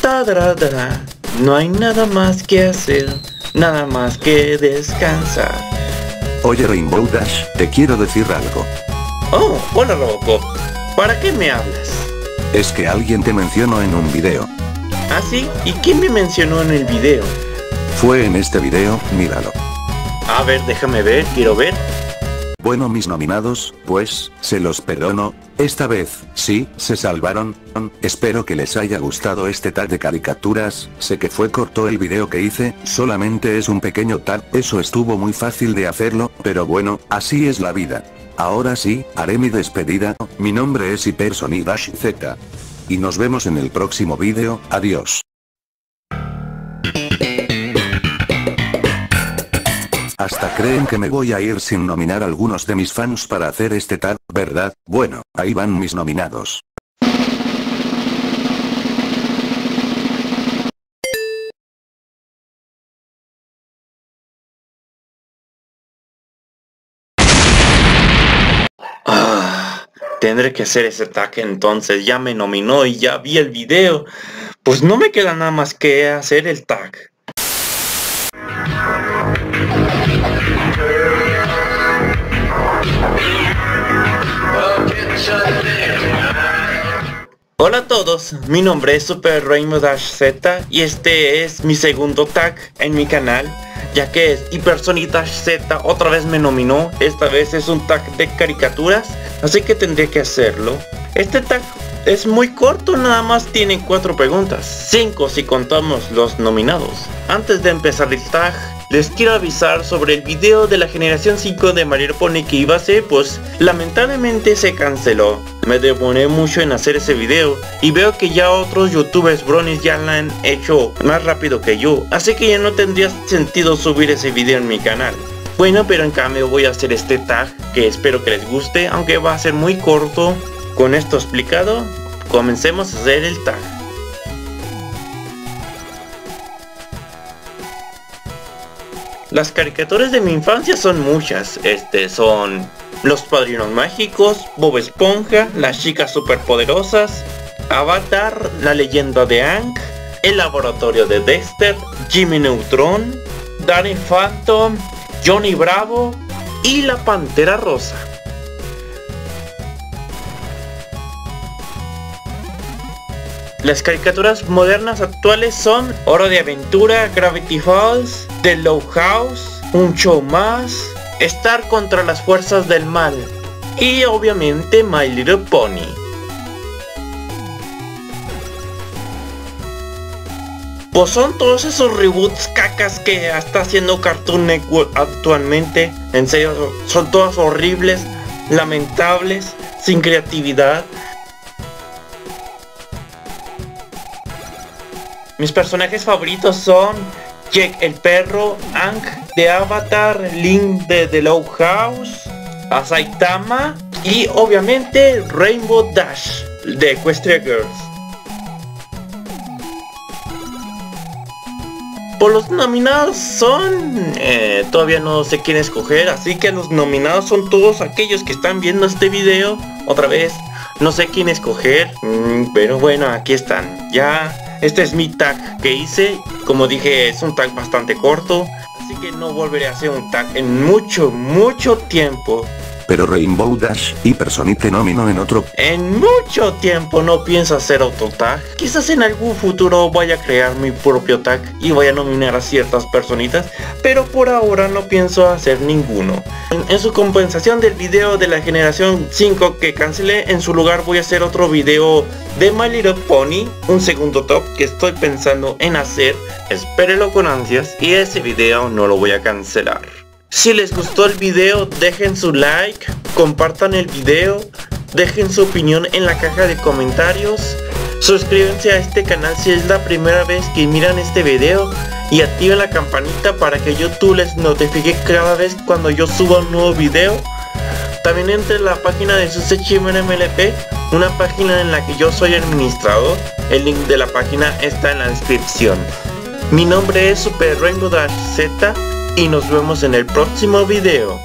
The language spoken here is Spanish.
Tadradra. No hay nada más que hacer, nada más que descansar. Oye Rainbow Dash, te quiero decir algo. Oh, hola Robocop. ¿Para qué me hablas? Es que alguien te mencionó en un video. ¿Ah, sí? ¿Y quién me mencionó en el video? Fue en este video, míralo. A ver, déjame ver, quiero ver. Bueno mis nominados, pues, se los perdono, esta vez, sí, se salvaron, espero que les haya gustado este tag de caricaturas, sé que fue corto el video que hice, solamente es un pequeño tag, eso estuvo muy fácil de hacerlo, pero bueno, así es la vida. Ahora sí, haré mi despedida, mi nombre es Hypersonidash Z. Y nos vemos en el próximo video, adiós. Hasta creen que me voy a ir sin nominar a algunos de mis fans para hacer este tag, ¿verdad? Bueno, ahí van mis nominados. Ah, tendré que hacer ese tag entonces, ya me nominó y ya vi el video. Pues no me queda nada más que hacer el tag. Hola a todos, mi nombre es Super Rainbow Dash Z y este es mi segundo tag en mi canal ya que es Hypersonic Z otra vez me nominó, esta vez es un tag de caricaturas, así que tendré que hacerlo. Este tag es muy corto, nada más tiene cuatro preguntas, 5 si contamos los nominados. Antes de empezar el tag, les quiero avisar sobre el video de la generación 5 de Mario Pony que iba a ser, pues lamentablemente se canceló. Me demoré mucho en hacer ese video y veo que ya otros youtubers bronis ya lo han hecho más rápido que yo, así que ya no tendría sentido subir ese video en mi canal. Bueno, pero en cambio voy a hacer este tag que espero que les guste, aunque va a ser muy corto. Con esto explicado, comencemos a hacer el tag. Las caricaturas de mi infancia son muchas, este son Los Padrinos Mágicos, Bob Esponja, Las Chicas Superpoderosas, Avatar, La Leyenda de Ang, El Laboratorio de Dexter, Jimmy Neutron, Danny Phantom, Johnny Bravo y La Pantera Rosa. Las caricaturas modernas actuales son Oro de Aventura, Gravity Falls, The Low House, Un Show Más, Estar contra las Fuerzas del Mal y obviamente My Little Pony. Pues son todos esos reboots cacas que está haciendo Cartoon Network actualmente. En serio, son todas horribles, lamentables, sin creatividad. Mis personajes favoritos son Jack el perro, Ang de Avatar, Link de The Low House, Asaitama y obviamente Rainbow Dash de Equestria Girls. Por los nominados son... eh, todavía no sé quién escoger, así que los nominados son todos aquellos que están viendo este video. Otra vez, no sé quién escoger, mm, pero bueno, aquí están. Ya este es mi tag que hice. Como dije, es un tag bastante corto. Así que no volveré a hacer un tag en mucho, mucho tiempo. Pero Rainbow Dash y Personite nominó en otro. En mucho tiempo no pienso hacer otro tag. Quizás en algún futuro vaya a crear mi propio tag y vaya a nominar a ciertas personitas. Pero por ahora no pienso hacer ninguno. En, en su compensación del video de la generación 5 que cancelé, en su lugar voy a hacer otro video de My Little Pony. Un segundo top que estoy pensando en hacer. Espérelo con ansias y ese video no lo voy a cancelar. Si les gustó el video, dejen su like, compartan el video, dejen su opinión en la caja de comentarios, suscríbanse a este canal si es la primera vez que miran este video y activen la campanita para que YouTube les notifique cada vez cuando yo suba un nuevo video. También entre la página de MLP, una página en la que yo soy administrador, el link de la página está en la descripción. Mi nombre es Super Rainbow Z y nos vemos en el próximo video.